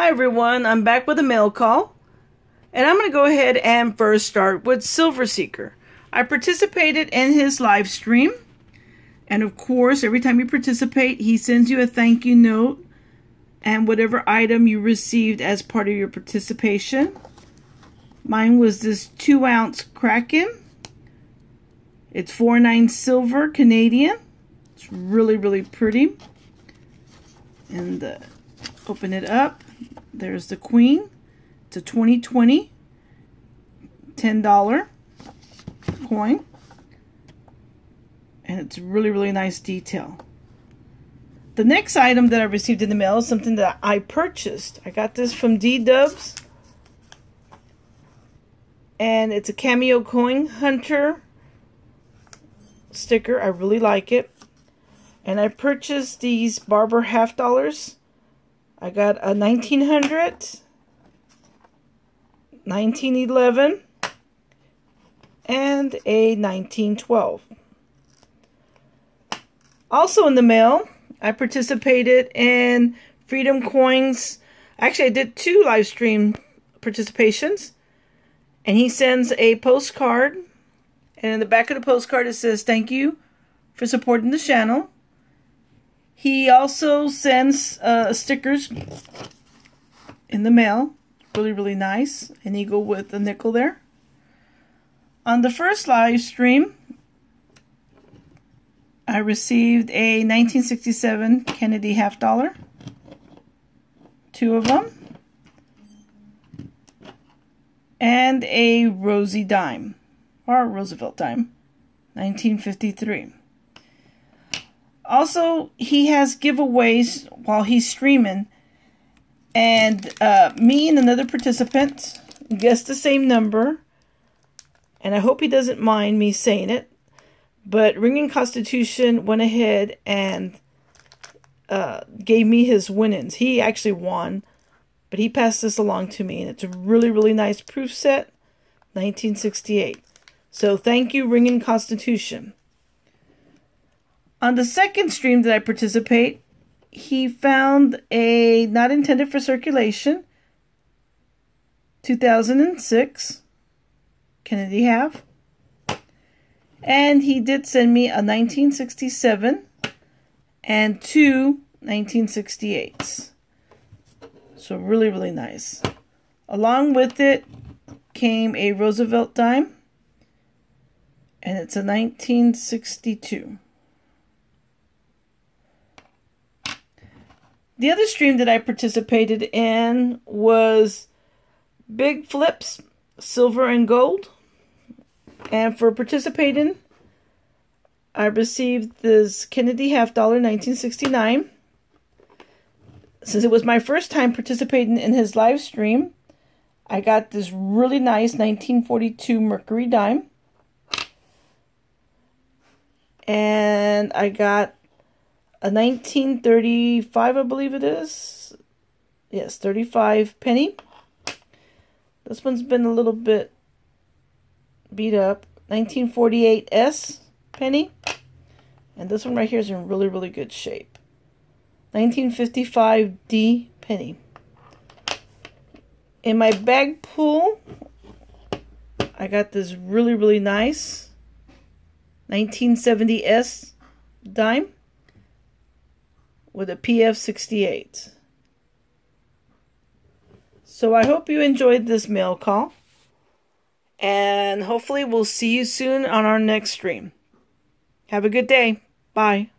Hi everyone, I'm back with a mail call. And I'm going to go ahead and first start with Silver Seeker. I participated in his live stream. And of course, every time you participate, he sends you a thank you note and whatever item you received as part of your participation. Mine was this two ounce Kraken. It's 49 silver Canadian. It's really, really pretty. And uh, open it up. There's the Queen. It's a 2020 $10 coin. And it's really, really nice detail. The next item that I received in the mail is something that I purchased. I got this from D-Dubs. And it's a Cameo Coin Hunter sticker. I really like it. And I purchased these Barber half dollars. I got a 1900, 1911, and a 1912. Also in the mail, I participated in Freedom Coins. Actually, I did two live stream participations. And he sends a postcard. And in the back of the postcard, it says, Thank you for supporting the channel. He also sends uh, stickers in the mail. Really, really nice. An eagle with a nickel there. On the first live stream, I received a 1967 Kennedy half dollar. Two of them. And a Rosie dime. Or Roosevelt dime. 1953. Also, he has giveaways while he's streaming. And uh, me and another participant guessed the same number. And I hope he doesn't mind me saying it. But Ringing Constitution went ahead and uh, gave me his winnings. He actually won. But he passed this along to me. And it's a really, really nice proof set. 1968. So thank you, Ringing Constitution. On the second stream that I participate, he found a not intended for circulation 2006 Kennedy half. And he did send me a 1967 and two 1968s. So really, really nice. Along with it came a Roosevelt dime. And it's a 1962. The other stream that I participated in was Big Flips, Silver and Gold. And for participating, I received this Kennedy half dollar 1969. Since it was my first time participating in his live stream, I got this really nice 1942 Mercury dime. And I got a 1935, I believe it is. Yes, 35 penny. This one's been a little bit beat up. 1948 S penny. And this one right here is in really, really good shape. 1955 D penny. In my bag pool, I got this really, really nice 1970 S dime with a PF68. So I hope you enjoyed this mail call. And hopefully we'll see you soon on our next stream. Have a good day. Bye.